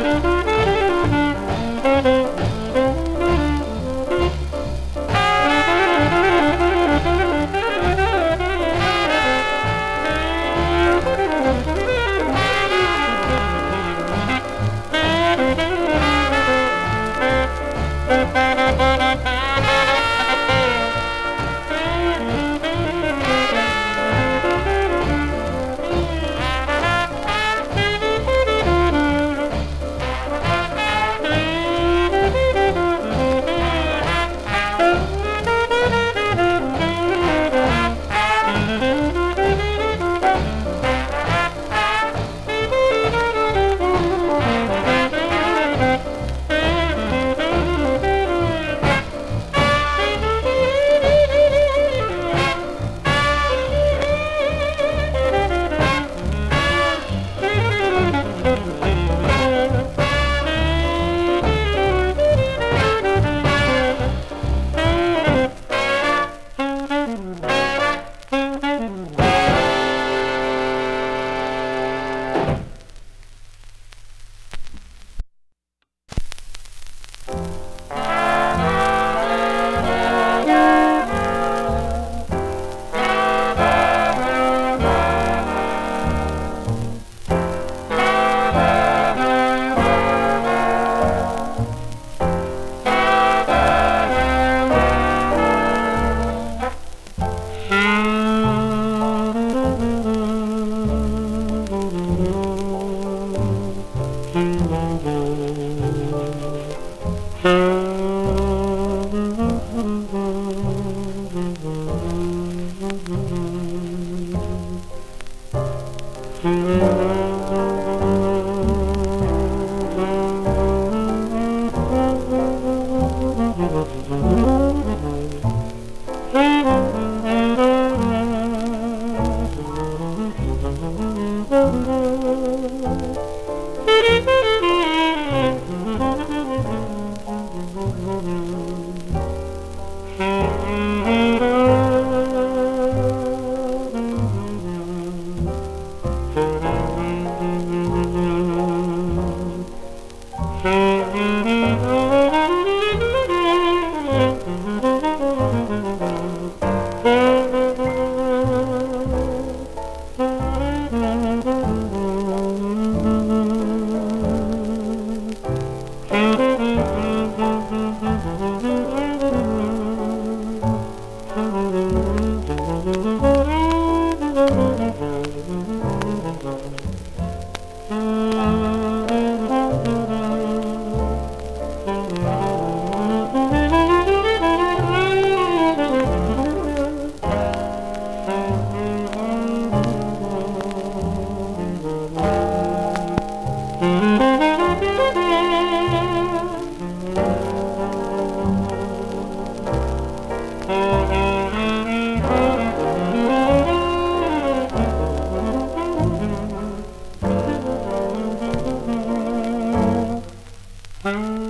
Thank you. mm Bye. Uh,